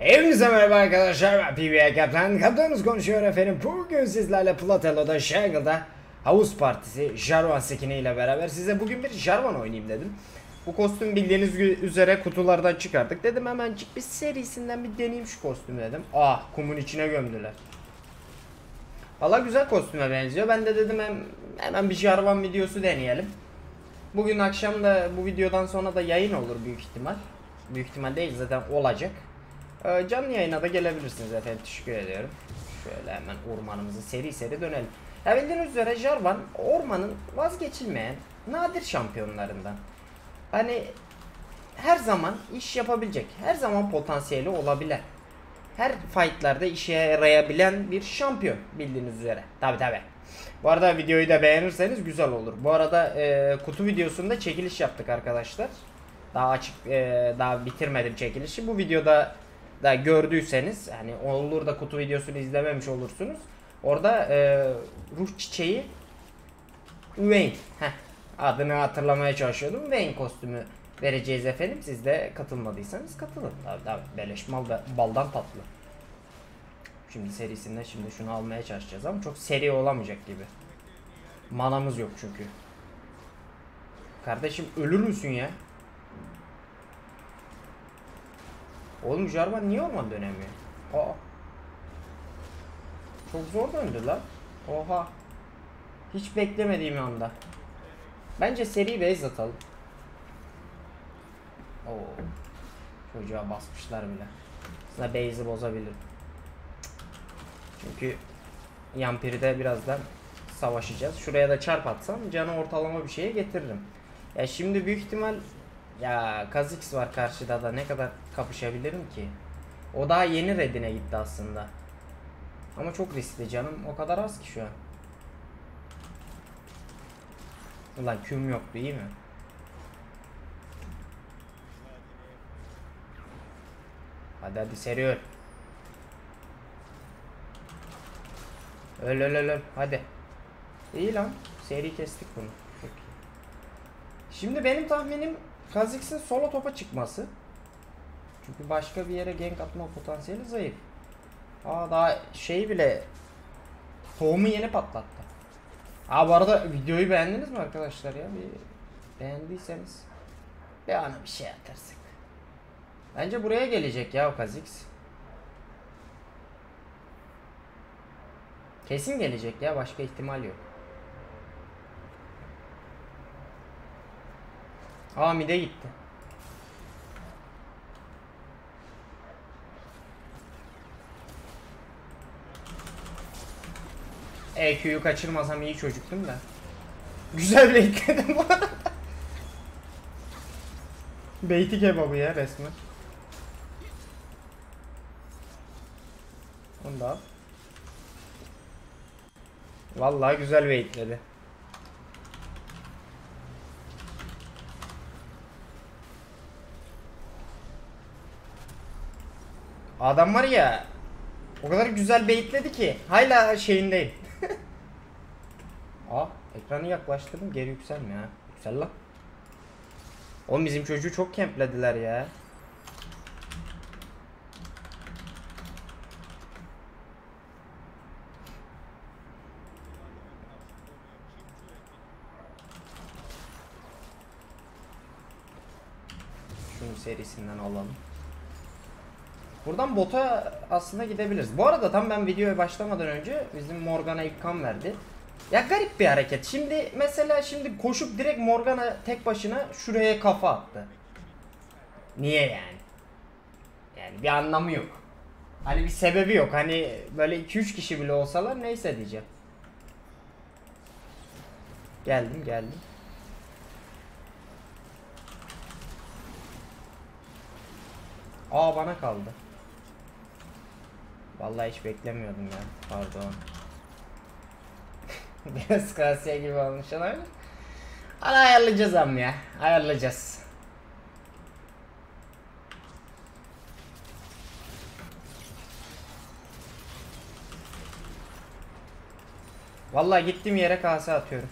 Hepinize merhaba arkadaşlar ben PBA Kaptan. Kaptanınız konuşuyor efendim. Bugün sizlerle Platelo'da Shangle'da Havuz Partisi Jarvan skini ile beraber size bugün bir Jarvan oynayayım dedim. Bu kostüm bildiğiniz üzere kutulardan çıkardık. Dedim hemencik bir serisinden bir deneyeyim şu kostümü dedim. Ah kumun içine gömdüler. Valla güzel kostüme benziyor. Ben de dedim hem, hemen bir Jarvan videosu deneyelim. Bugün akşam da bu videodan sonra da yayın olur büyük ihtimal. Büyük ihtimal değil zaten olacak ee, Canlı yayına da gelebilirsiniz efendim. Teşekkür ediyorum. Şöyle hemen ormanımızı seri seri dönelim. Ya bildiğiniz üzere Jarvan ormanın vazgeçilmeyen nadir şampiyonlarından. Hani her zaman iş yapabilecek, her zaman potansiyeli olabilen, her fightlarda işe yarayabilen bir şampiyon bildiğiniz üzere. Tabi tabi. Bu arada videoyu da beğenirseniz güzel olur. Bu arada e, kutu videosunda çekiliş yaptık arkadaşlar. Daha açık, e, daha bitirmedim çekilişi. Bu videoda da gördüyseniz hani olur da kutu videosunu izlememiş olursunuz. Orada e, ruh çiçeği Wayne heh, adını hatırlamaya çalışıyordum. Wayne kostümü vereceğiz efendim. Siz de katılmadıysanız katılın. Tabii tabii beleş mal be- baldan tatlı. Şimdi serisinde şimdi şunu almaya çalışacağız ama çok seri olamayacak gibi. Manamız yok çünkü. Kardeşim ölür müsün ya? Oğlum Jarvan niye orman dönemiyor? Aa. Çok zor döndü lan. Oha. Hiç beklemediğim anda. Bence seri base atalım. Oo. Çocuğa basmışlar bile. Aslında base'i bozabilirim. Çünkü Yampiri'de birazdan savaşacağız. Şuraya da çarp atsam canı ortalama bir şeye getiririm. Ya şimdi büyük ihtimal ya Kha'Zix var karşıda da ne kadar kapışabilirim ki? O daha yeni redine gitti aslında. Ama çok riskli canım. O kadar az ki şu an. Ulan küm yoktu iyi mi? Hadi hadi seri öl. Öl öl öl öl. Hadi. İyi lan. Seri kestik bunu. Şimdi benim tahminim Kha'Zix'in solo topa çıkması. Çünkü başka bir yere gank atma potansiyeli zayıf. Aa daha şey bile tohumu yeni patlattı. Aa bu arada videoyu beğendiniz mi arkadaşlar ya? Bir beğendiyseniz bir ana bir şey atarsak. Bence buraya gelecek ya o Kha'Zix. Kesin gelecek ya başka ihtimal yok. Aa mide gitti. EQ'yu kaçırmasam iyi çocuktum da. Güzel bekledim bu. Beyti kebabı ya resmen. Onu da al. Vallahi güzel baitledi. Adam var ya o kadar güzel baitledi ki hala şeyindeyim. Aa ekranı yaklaştırdım geri yükselme ha. Yüksel lan. Oğlum bizim çocuğu çok kemplediler ya. Şunu serisinden alalım. Buradan bota aslında gidebiliriz. Bu arada tam ben videoya başlamadan önce bizim Morgana ilk kan verdi. Ya garip bir hareket. Şimdi mesela şimdi koşup direkt Morgana tek başına şuraya kafa attı. Niye yani? Yani bir anlamı yok. Hani bir sebebi yok. Hani böyle 2-3 kişi bile olsalar neyse diyeceğim. Geldim geldim. Aa bana kaldı. Vallahi hiç beklemiyordum ya. Pardon. Biraz kasiye gibi olmuş olabilir. Ama ayarlayacağız ama ya. Ayarlayacağız. Vallahi gittiğim yere kase atıyorum.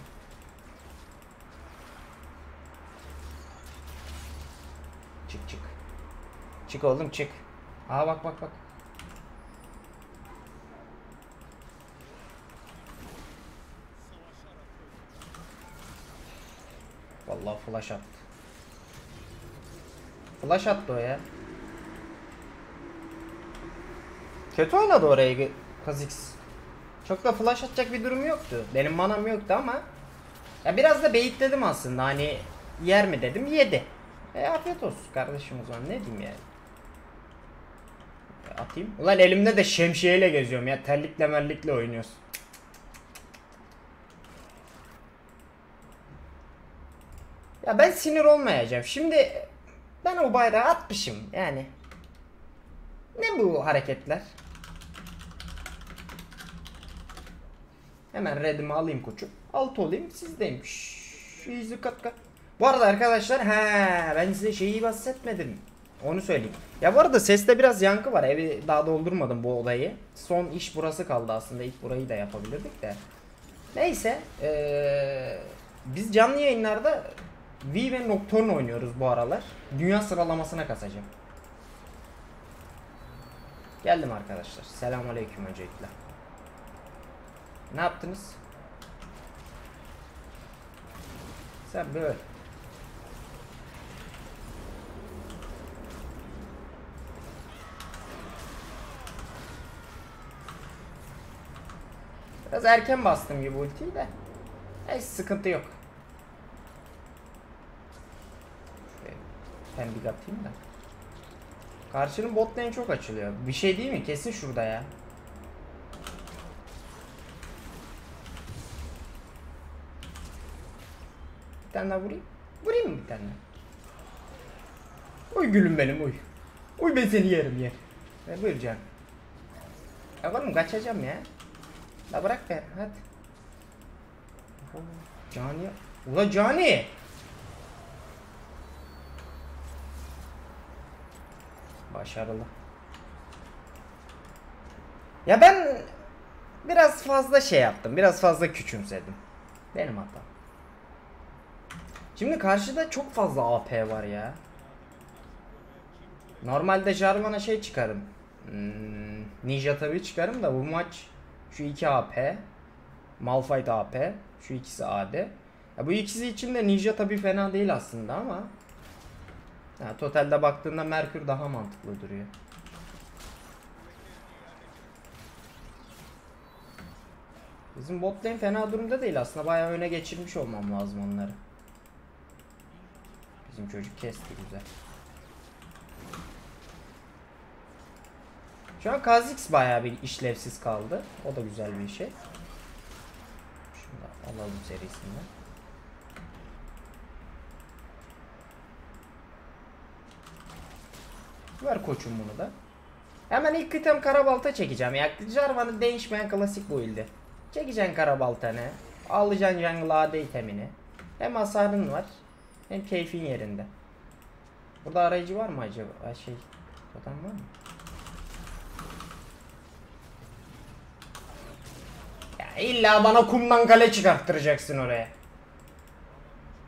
Çık çık. Çık oğlum çık. Aa bak bak bak. Vallahi flash attı. Flash attı o ya. Kötü oynadı orayı Kha'Zix. Çok da flash atacak bir durum yoktu. Benim manam yoktu ama ya biraz da beyitledim aslında hani yer mi dedim yedi. E afiyet olsun kardeşim o zaman ne diyeyim yani. E, Atayım. Ulan elimde de şemsiyeyle geziyorum ya terlikle merlikle oynuyoruz. Ya ben sinir olmayacağım. Şimdi ben o bayrağı atmışım yani. Ne bu hareketler? Hemen redimi alayım koçum. Alt olayım sizdeyim. Easy kat kat. Bu arada arkadaşlar he ben size şeyi bahsetmedim. Onu söyleyeyim. Ya bu arada seste biraz yankı var. Evi daha doldurmadım bu odayı. Son iş burası kaldı aslında. İlk burayı da yapabilirdik de. Neyse. Ee, biz canlı yayınlarda V ve Nocturne oynuyoruz bu aralar. Dünya sıralamasına kasacağım. Geldim arkadaşlar. Selamünaleyküm öncelikle. Ne yaptınız? Sen böyle. Biraz erken bastım gibi ultiyi de. Hiç sıkıntı yok. Şuraya Pembik atayım da. Karşının bot lane çok açılıyor. Bir şey değil mi? Kesin şurada ya. Bir tane daha vurayım. Vurayım mı bir tane? Uy gülüm benim uy. Uy ben seni yerim yer. Ver buyur canım. Ya oğlum kaçacağım ya. La bırak be hadi. Cani. Ula Cani. Başarılı. Ya ben biraz fazla şey yaptım. Biraz fazla küçümsedim. Benim hatam. Şimdi karşıda çok fazla AP var ya. Normalde Jarvan'a şey çıkarım. Hmm, Ninja tabii çıkarım da bu maç şu iki AP. Malphite AP. Şu ikisi AD. Ya bu ikisi için de Ninja tabii fena değil aslında ama ya totalde baktığında Merkür daha mantıklı duruyor. Bizim bot lane fena durumda değil aslında. Bayağı öne geçirmiş olmam lazım onları. Bizim çocuk kesti güzel. Şu an Kha'Zix bayağı bir işlevsiz kaldı. O da güzel bir şey. Da alalım serisinden. Ver koçum bunu da. Hemen ilk item karabalta çekeceğim. Ya Jarvan'ın değişmeyen klasik build'i. Çekeceksin karabaltanı. Alacaksın jungle AD itemini. Hem hasarın var. Hem keyfin yerinde. Burada arayıcı var mı acaba? Ha, Şey, totem var mı? Ya illa bana kumdan kale çıkarttıracaksın oraya.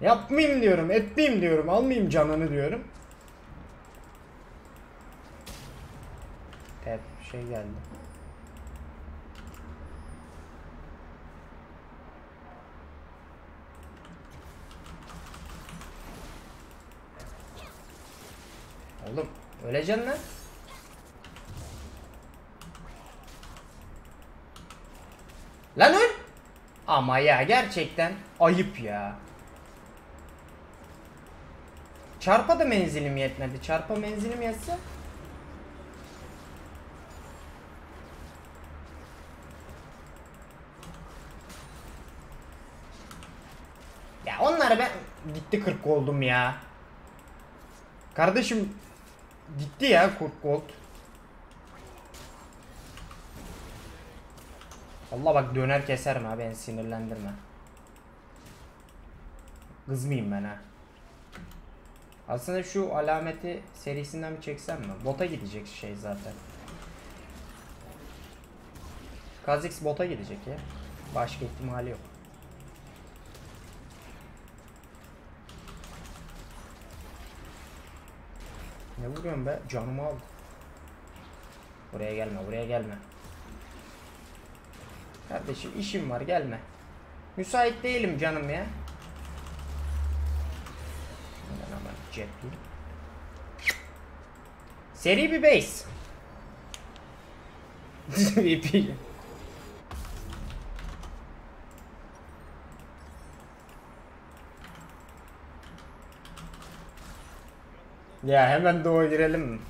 Yapmayayım diyorum, etmeyeyim diyorum, almayayım canını diyorum. Tep şey geldi. Oğlum öleceksin lan. Lan öl. Ama ya gerçekten ayıp ya. Çarpa da menzilim yetmedi. Çarpa menzilim yetse. Ya onları ben gitti 40 oldum ya. Kardeşim gitti ya 40 gold. Allah bak döner keserim ha beni sinirlendirme. Kızmayayım ben ha. Aslında şu alameti serisinden bir çeksem mi? Bota gidecek şey zaten. Kha'Zix bota gidecek ya. Başka ihtimali yok. Ne vuruyorsun be? Canımı aldı. Buraya gelme, buraya gelme. Kardeşim işim var gelme. Müsait değilim canım ya. Ben hemen cepleyeyim. Seri bir base. VP. Ya hemen doğu girelim?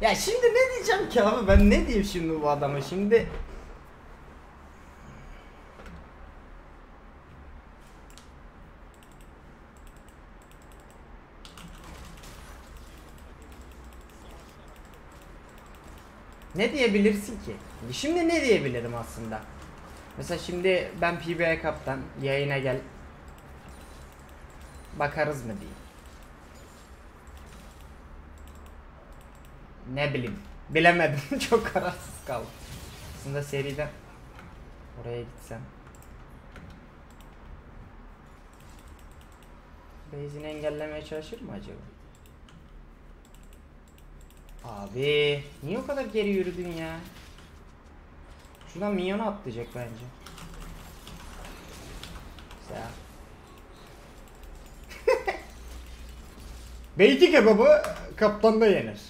Ya şimdi ne diyeceğim ki abi ben ne diyeyim şimdi bu adama şimdi Ne diyebilirsin ki? Şimdi ne diyebilirim aslında? Mesela şimdi ben PBA kaptan yayına gel. Bakarız mı diyeyim. Ne bileyim. Bilemedim. Çok kararsız kaldım. Aslında seriden oraya gitsem. Base'ini engellemeye çalışır mı acaba? Abi niye o kadar geri yürüdün ya? Şuradan minyonu atlayacak bence. Güzel. Beyti kebabı kaptanda yenir.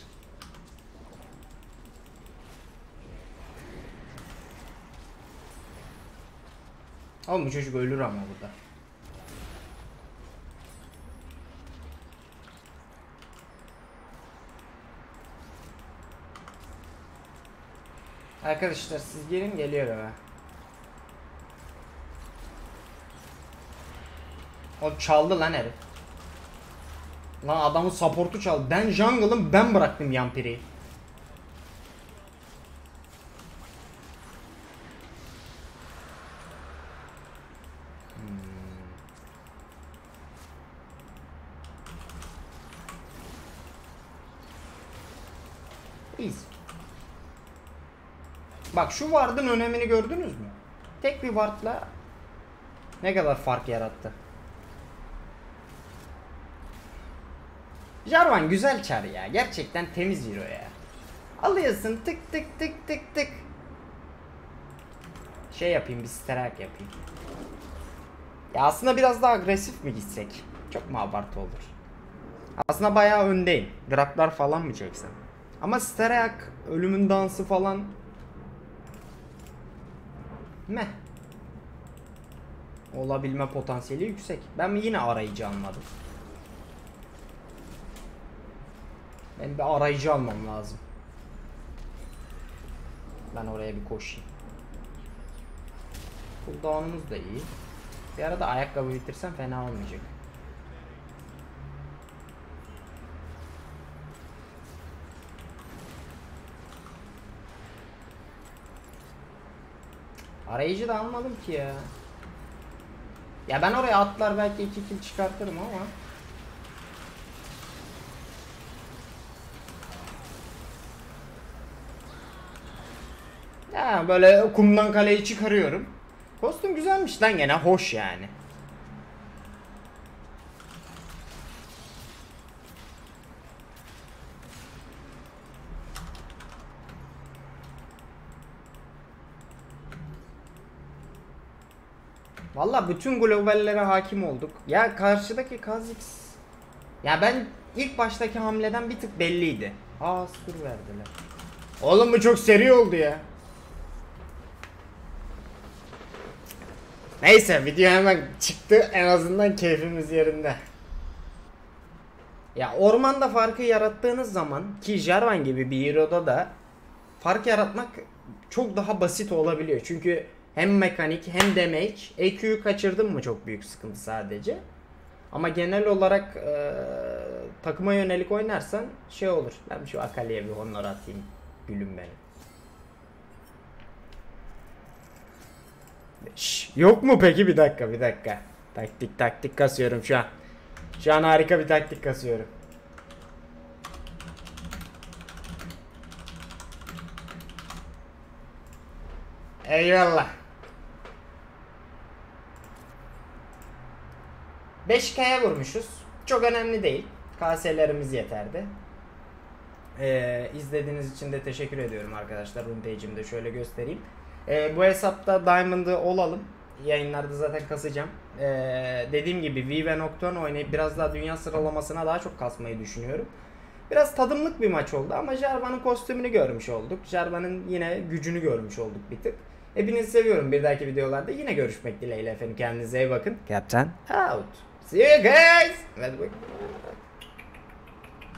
Oğlum bu çocuk ölür ama burada. Arkadaşlar siz gelin geliyorum ha. O çaldı lan herif. Lan adamın supportu çaldı. Ben jungle'ım ben bıraktım Yampiri'yi. Easy. Bak şu ward'ın önemini gördünüz mü? Tek bir ward'la ne kadar fark yarattı. Jarvan güzel çar ya. Gerçekten temiz hero ya. Alıyorsun tık tık tık tık tık. Şey yapayım bir sterak yapayım. Ya aslında biraz daha agresif mi gitsek? Çok mu abartı olur? Aslında bayağı öndeyim. Draklar falan mı çeksem? Ama Sterak ölümün dansı falan Meh. Olabilme potansiyeli yüksek. Ben yine arayıcı almadım. Ben bir arayıcı almam lazım. Ben oraya bir koşayım. Cooldown'umuz da iyi. Bir arada ayakkabı bitirsem fena olmayacak. Arayıcı da almadım ki ya. Ya ben oraya atlar belki iki kill çıkartırım ama. Ya böyle kumdan kaleyi çıkarıyorum. Kostüm güzelmiş lan gene hoş yani. Valla bütün globallere hakim olduk. Ya karşıdaki Kha'Zix ya ben ilk baştaki hamleden bir tık belliydi. Aa sıfır verdiler. Oğlum bu çok seri oldu ya. Neyse video hemen çıktı en azından keyfimiz yerinde. Ya ormanda farkı yarattığınız zaman ki Jarvan gibi bir hero'da da fark yaratmak çok daha basit olabiliyor. Çünkü hem mekanik hem damage. EQ'yu kaçırdın mı çok büyük sıkıntı sadece. Ama genel olarak e, takıma yönelik oynarsan şey olur. Ben şu Akali'ye bir honor atayım. Gülüm benim. Yok mu peki bir dakika bir dakika. Taktik taktik kasıyorum şu an. Şu an harika bir taktik kasıyorum. Eyvallah. 5K'ya vurmuşuz. Çok önemli değil. KS'lerimiz yeterdi. Ee, izlediğiniz için de teşekkür ediyorum arkadaşlar. Rumpage'imde şöyle göstereyim. Ee, bu hesapta Diamond'ı olalım. Yayınlarda zaten kasacağım. Ee, dediğim gibi V ve Nocturne oynayıp biraz daha dünya sıralamasına daha çok kasmayı düşünüyorum. Biraz tadımlık bir maç oldu ama Jarvan'ın kostümünü görmüş olduk. Jarvan'ın yine gücünü görmüş olduk bir tık. Hepinizi seviyorum. Bir dahaki videolarda yine görüşmek dileğiyle efendim. Kendinize iyi bakın. Captain out. See you guys. Hadi bak.